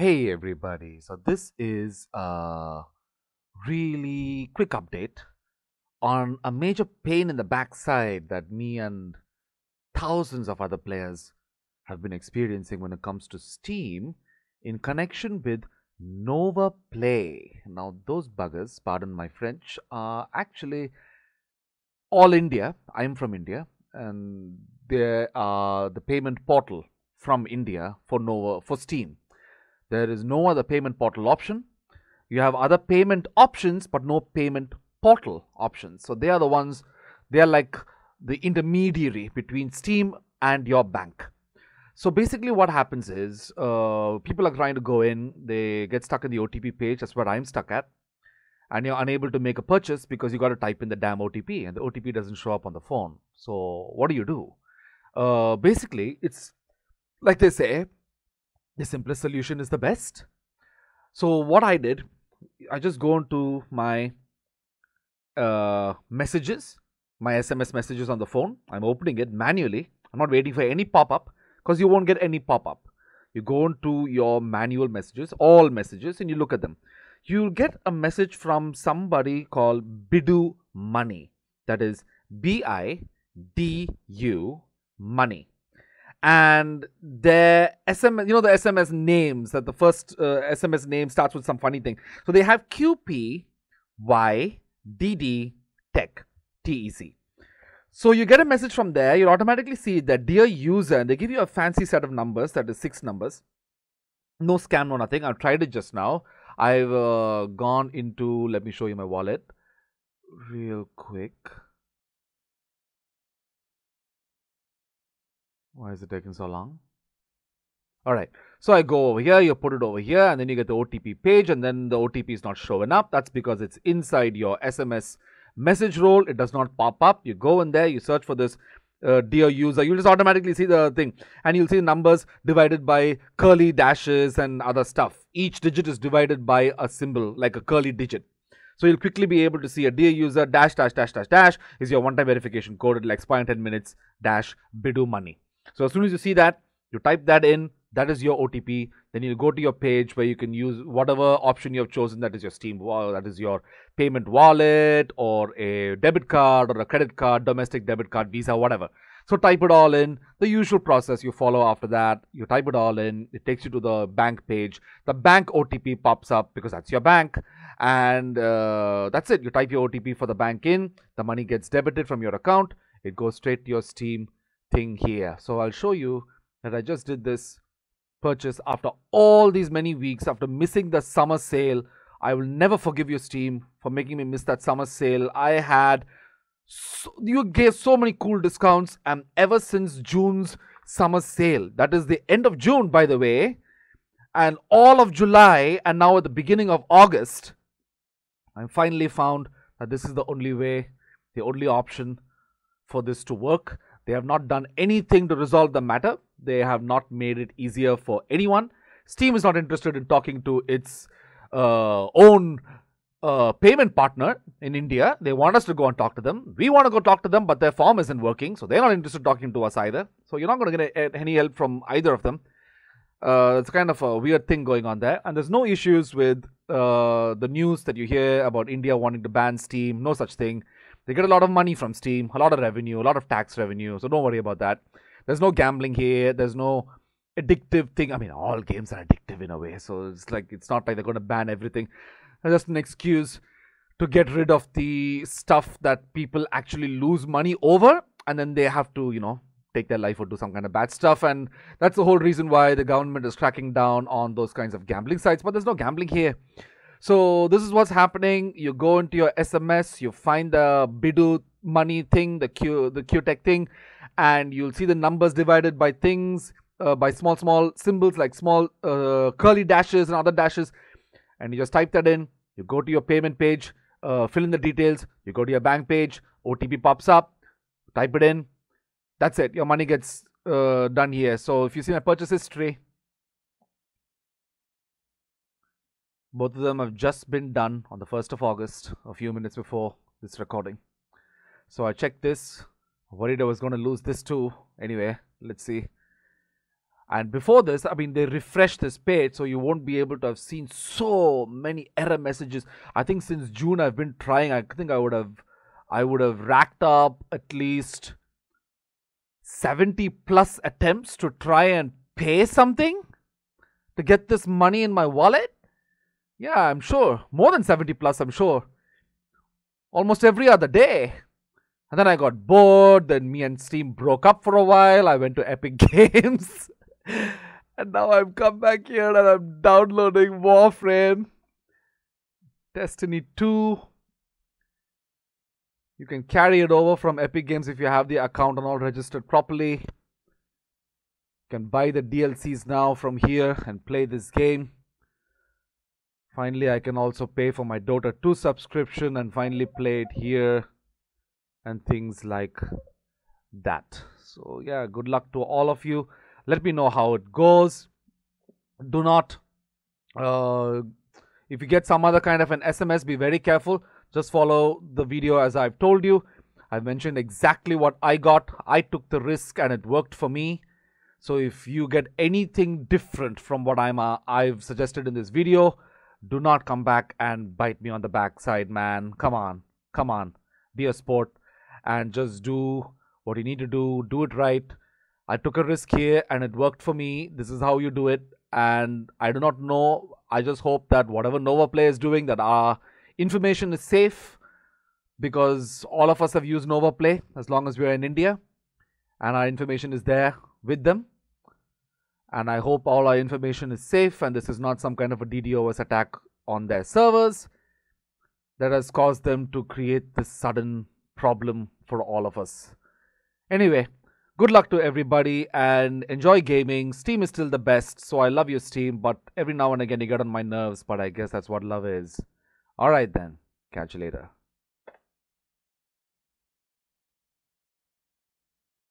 Hey everybody, so this is a really quick update on a major pain in the backside that me and thousands of other players have been experiencing when it comes to Steam in connection with Nova Play. Now, those buggers, pardon my French, are actually all India. I'm from India, and they are the payment portal from India for Nova for Steam. There is no other payment portal option. You have other payment options, but no payment portal options. So they are the ones, they are like the intermediary between Steam and your bank. So basically, what happens is uh, people are trying to go in, they get stuck in the OTP page. That's what I'm stuck at. And you're unable to make a purchase because you got to type in the damn OTP and the OTP doesn't show up on the phone. So, what do you do? Uh, basically, it's like they say, the simplest solution is the best. So, what I did, I just go into my uh, messages, my SMS messages on the phone. I'm opening it manually. I'm not waiting for any pop up because you won't get any pop up. You go into your manual messages, all messages, and you look at them. You'll get a message from somebody called Bidu Money. That is B I D U Money. And their SMS, you know, the SMS names that the first uh, SMS name starts with some funny thing. So they have QP Y D D Tech T E C. So you get a message from there, you automatically see that dear user, and they give you a fancy set of numbers, that is six numbers. No scam, no nothing. I've tried it just now. I've uh, gone into, let me show you my wallet real quick. Why is it taking so long? All right. So I go over here, you put it over here, and then you get the OTP page, and then the OTP is not showing up. That's because it's inside your SMS message role. It does not pop up. You go in there, you search for this uh, dear user. You'll just automatically see the thing, and you'll see numbers divided by curly dashes and other stuff. Each digit is divided by a symbol, like a curly digit. So you'll quickly be able to see a dear user dash dash dash dash dash is your one-time verification code. It'll expire in 10 minutes dash Bidu money. So as soon as you see that, you type that in, that is your OTP. Then you go to your page where you can use whatever option you have chosen. That is your Steam, that is your payment wallet or a debit card or a credit card, domestic debit card, Visa, whatever. So type it all in. The usual process you follow after that. You type it all in. It takes you to the bank page. The bank OTP pops up because that's your bank. And uh, that's it. You type your OTP for the bank in. The money gets debited from your account. It goes straight to your Steam thing here. So I'll show you that I just did this purchase after all these many weeks, after missing the summer sale. I will never forgive you, Steam, for making me miss that summer sale. I had, so, you gave so many cool discounts, and ever since June's summer sale, that is the end of June, by the way, and all of July, and now at the beginning of August, I finally found that this is the only way, the only option for this to work. They have not done anything to resolve the matter. They have not made it easier for anyone. Steam is not interested in talking to its uh, own uh, payment partner in India. They want us to go and talk to them. We want to go talk to them, but their form isn't working, so they're not interested in talking to us either. So you're not going to get any help from either of them. Uh, it's kind of a weird thing going on there, and there's no issues with uh, the news that you hear about India wanting to ban Steam. No such thing. They get a lot of money from Steam, a lot of revenue, a lot of tax revenue. So don't worry about that. There's no gambling here. There's no addictive thing. I mean, all games are addictive in a way. So it's like it's not like they're going to ban everything. It's just an excuse to get rid of the stuff that people actually lose money over, and then they have to, you know, take their life or do some kind of bad stuff. And that's the whole reason why the government is cracking down on those kinds of gambling sites. But there's no gambling here. So this is what's happening. You go into your SMS, you find the Bidu money thing, the Q the QTech thing, and you'll see the numbers divided by things, uh, by small small symbols like small uh, curly dashes and other dashes, and you just type that in. You go to your payment page, uh, fill in the details. You go to your bank page, OTP pops up, type it in. That's it. Your money gets uh, done here. So if you see my purchase history, Both of them have just been done on the 1st of August, a few minutes before this recording. So I checked this, worried I was going to lose this too. Anyway, let's see. And before this, I mean, they refreshed this page, so you won't be able to have seen so many error messages. I think since June I've been trying. I think I would have, I would have racked up at least 70 plus attempts to try and pay something to get this money in my wallet. Yeah, I'm sure. More than 70 plus, I'm sure. Almost every other day. And then I got bored. Then me and Steam broke up for a while. I went to Epic Games. and now I've come back here and I'm downloading Warframe. Destiny 2. You can carry it over from Epic Games if you have the account and all registered properly. You can buy the DLCs now from here and play this game. Finally, I can also pay for my Dota 2 subscription and finally play it here and things like that. So, yeah, good luck to all of you let me know how it goes do not uh, if you get some other kind of an sms be very careful. Just follow the video as i've told you. I've mentioned exactly what i got. I took the risk and it worked for me. So if you get anything different from what i'm uh, i've suggested in this video do not come back and bite me on the backside man. Come on. Come on. Be a sport and just do what you need to do. Do it right. I took a risk here and it worked for me. This is how you do it. And I do not know. I just hope that whatever Novaplay is doing, that our information is safe because all of us have used Novaplay as long as we're in India and our information is there with them. And I hope all our information is safe and this is not some kind of a DDoS attack on their servers that has caused them to create this sudden problem for all of us. Anyway, good luck to everybody and enjoy gaming. Steam is still the best, so I love your Steam, but every now and again you get on my nerves, but I guess that's what love is. Alright then, catch you later.